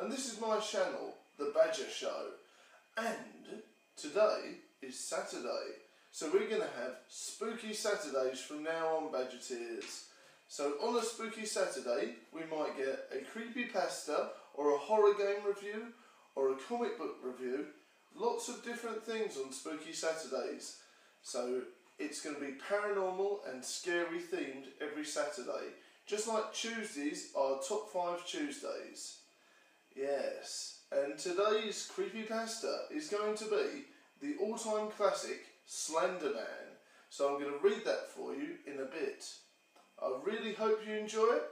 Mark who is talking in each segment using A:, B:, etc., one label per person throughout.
A: and this is my channel, The Badger Show. And today is Saturday, so we're going to have spooky Saturdays from now on, Badgeteers. So on a spooky Saturday, we might get a creepy pasta or a horror game review or a comic book review. Lots of different things on spooky Saturdays. So it's going to be paranormal and scary themed every Saturday. Just like Tuesdays are top five Tuesdays. Yes, and today's creepy pasta is going to be the all-time classic Slender Man. So I'm going to read that for you in a bit. I really hope you enjoy it,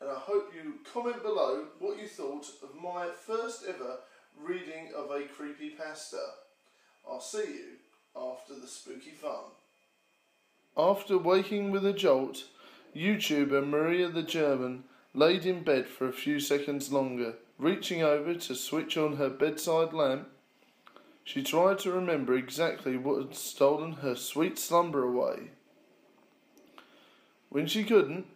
A: and I hope you comment below what you thought of my first ever reading of a creepy pasta. I'll see you after the spooky fun. After waking with a jolt, YouTuber Maria the German laid in bed for a few seconds longer, reaching over to switch on her bedside lamp. She tried to remember exactly what had stolen her sweet slumber away. When she couldn't,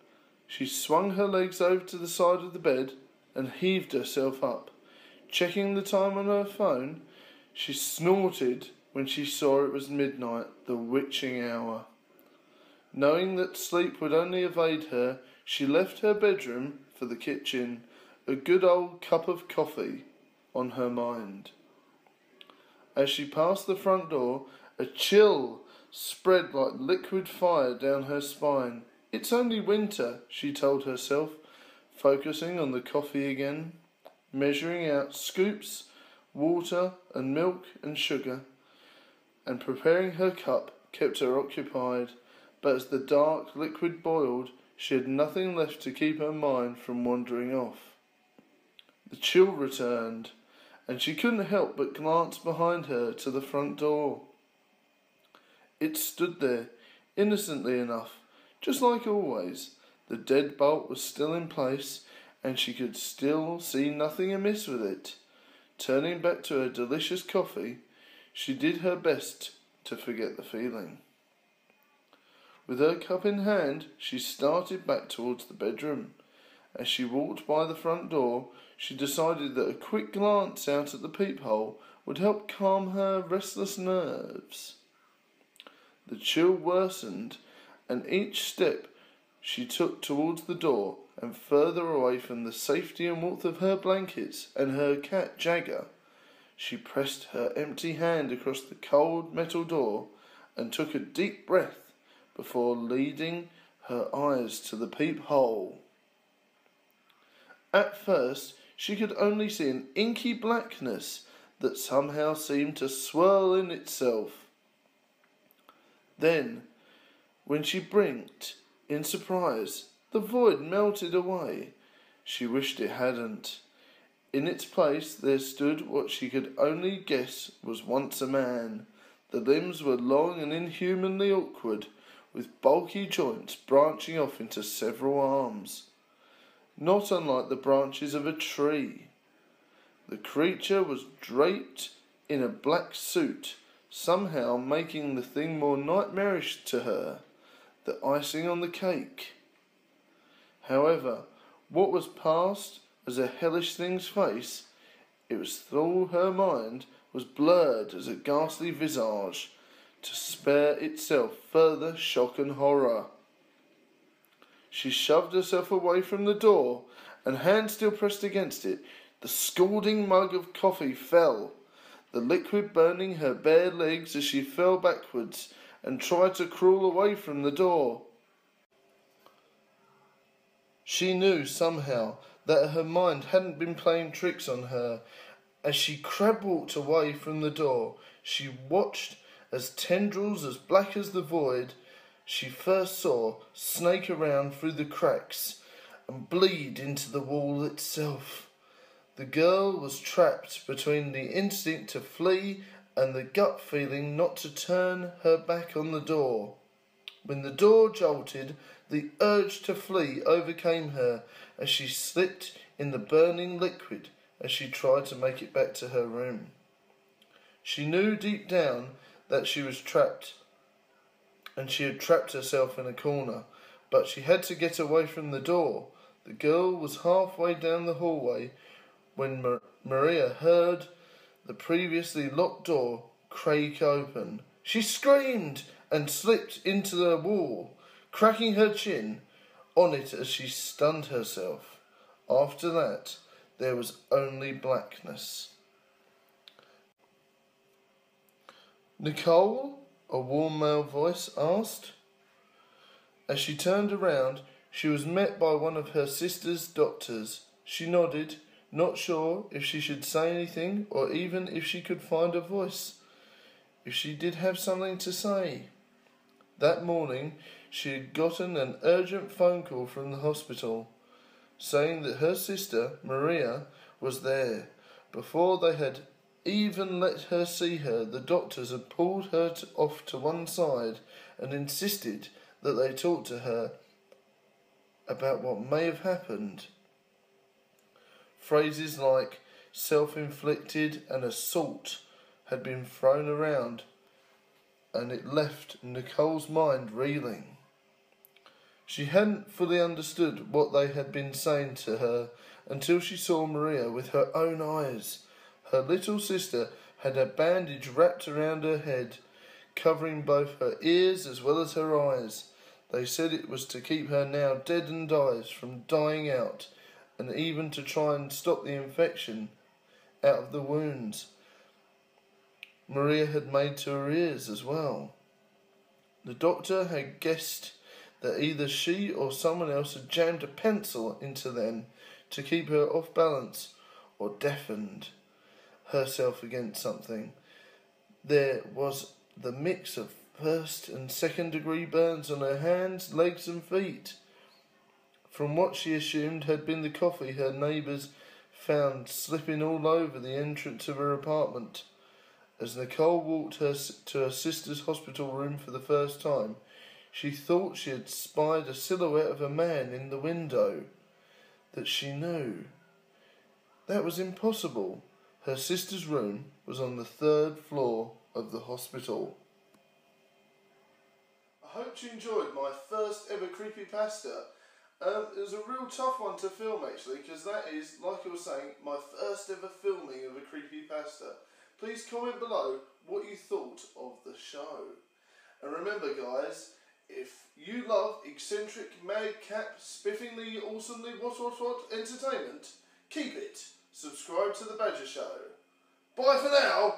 A: she swung her legs over to the side of the bed and heaved herself up. Checking the time on her phone, she snorted when she saw it was midnight, the witching hour. Knowing that sleep would only evade her, she left her bedroom for the kitchen, a good old cup of coffee on her mind. As she passed the front door, a chill spread like liquid fire down her spine. It's only winter, she told herself, focusing on the coffee again, measuring out scoops, water, and milk and sugar, and preparing her cup kept her occupied but as the dark liquid boiled, she had nothing left to keep her mind from wandering off. The chill returned, and she couldn't help but glance behind her to the front door. It stood there, innocently enough, just like always. The deadbolt was still in place, and she could still see nothing amiss with it. Turning back to her delicious coffee, she did her best to forget the feeling. With her cup in hand, she started back towards the bedroom. As she walked by the front door, she decided that a quick glance out at the peephole would help calm her restless nerves. The chill worsened, and each step she took towards the door and further away from the safety and warmth of her blankets and her cat Jagger, she pressed her empty hand across the cold metal door and took a deep breath before leading her eyes to the peephole. At first, she could only see an inky blackness that somehow seemed to swirl in itself. Then, when she blinked in surprise, the void melted away. She wished it hadn't. In its place there stood what she could only guess was once a man. The limbs were long and inhumanly awkward, with bulky joints branching off into several arms, not unlike the branches of a tree. The creature was draped in a black suit, somehow making the thing more nightmarish to her, the icing on the cake. However, what was passed as a hellish thing's face, it was through her mind, was blurred as a ghastly visage to spare itself further shock and horror. She shoved herself away from the door, and hand still pressed against it, the scalding mug of coffee fell, the liquid burning her bare legs as she fell backwards and tried to crawl away from the door. She knew somehow that her mind hadn't been playing tricks on her. As she crab walked away from the door, she watched as tendrils as black as the void she first saw snake around through the cracks and bleed into the wall itself. The girl was trapped between the instinct to flee and the gut feeling not to turn her back on the door. When the door jolted, the urge to flee overcame her as she slipped in the burning liquid as she tried to make it back to her room. She knew deep down that she was trapped and she had trapped herself in a corner, but she had to get away from the door. The girl was halfway down the hallway when Mar- Maria heard the previously locked door creak open. She screamed and slipped into the wall, cracking her chin on it as she stunned herself. After that, there was only blackness. Nicole, a warm male voice asked. As she turned around, she was met by one of her sister's doctors. She nodded, not sure if she should say anything or even if she could find a voice. If she did have something to say. That morning, she had gotten an urgent phone call from the hospital saying that her sister, Maria, was there. Before they had even let her see her, the doctors had pulled her to, off to one side and insisted that they talk to her about what may have happened. Phrases like self inflicted and assault had been thrown around, and it left Nicole's mind reeling. She hadn't fully understood what they had been saying to her until she saw Maria with her own eyes. Her little sister had a bandage wrapped around her head, covering both her ears as well as her eyes. They said it was to keep her now deadened eyes from dying out, and even to try and stop the infection out of the wounds Maria had made to her ears as well. The doctor had guessed that either she or someone else had jammed a pencil into them to keep her off balance or deafened herself against something. There was the mix of first and second degree burns on her hands, legs, and feet. From what she assumed had been the coffee her neighbours found slipping all over the entrance of her apartment. As Nicole walked her to her sister's hospital room for the first time, she thought she had spied a silhouette of a man in the window that she knew. That was impossible. Her sister's room was on the third floor of the hospital. I hope you enjoyed my first ever creepy pasta. Um, it was a real tough one to film actually, because that is, like I was saying, my first ever filming of a creepy pasta. Please comment below what you thought of the show. And remember, guys, if you love eccentric, madcap, spiffingly, awesomely, what, what, what entertainment, keep it. Subscribe to The Badger Show. Bye for now.